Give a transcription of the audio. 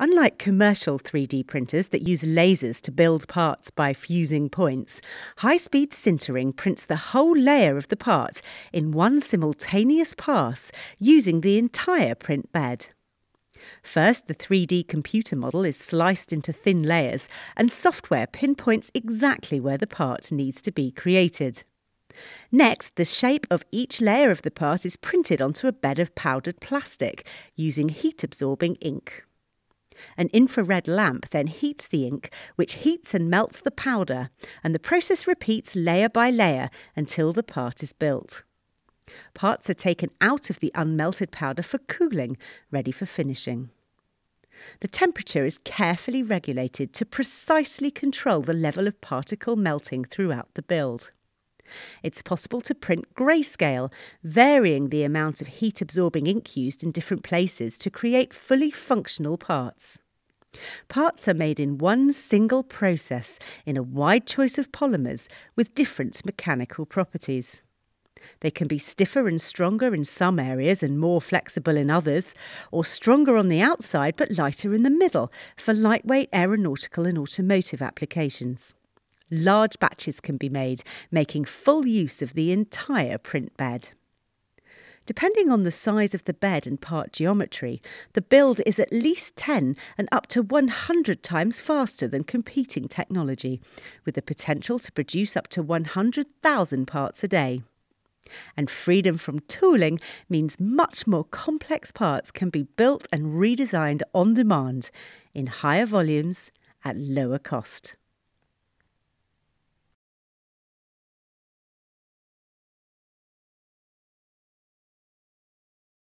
Unlike commercial 3D printers that use lasers to build parts by fusing points, high speed sintering prints the whole layer of the part in one simultaneous pass using the entire print bed. First, the 3D computer model is sliced into thin layers, and software pinpoints exactly where the part needs to be created. Next, the shape of each layer of the part is printed onto a bed of powdered plastic using heat absorbing ink. An infrared lamp then heats the ink, which heats and melts the powder, and the process repeats layer by layer until the part is built. Parts are taken out of the unmelted powder for cooling, ready for finishing. The temperature is carefully regulated to precisely control the level of particle melting throughout the build. It's possible to print grayscale, varying the amount of heat absorbing ink used in different places to create fully functional parts. Parts are made in one single process in a wide choice of polymers with different mechanical properties. They can be stiffer and stronger in some areas and more flexible in others, or stronger on the outside but lighter in the middle for lightweight aeronautical and automotive applications. Large batches can be made, making full use of the entire print bed. Depending on the size of the bed and part geometry, the build is at least 10 and up to 100 times faster than competing technology, with the potential to produce up to 100,000 parts a day. And freedom from tooling means much more complex parts can be built and redesigned on demand in higher volumes at lower cost.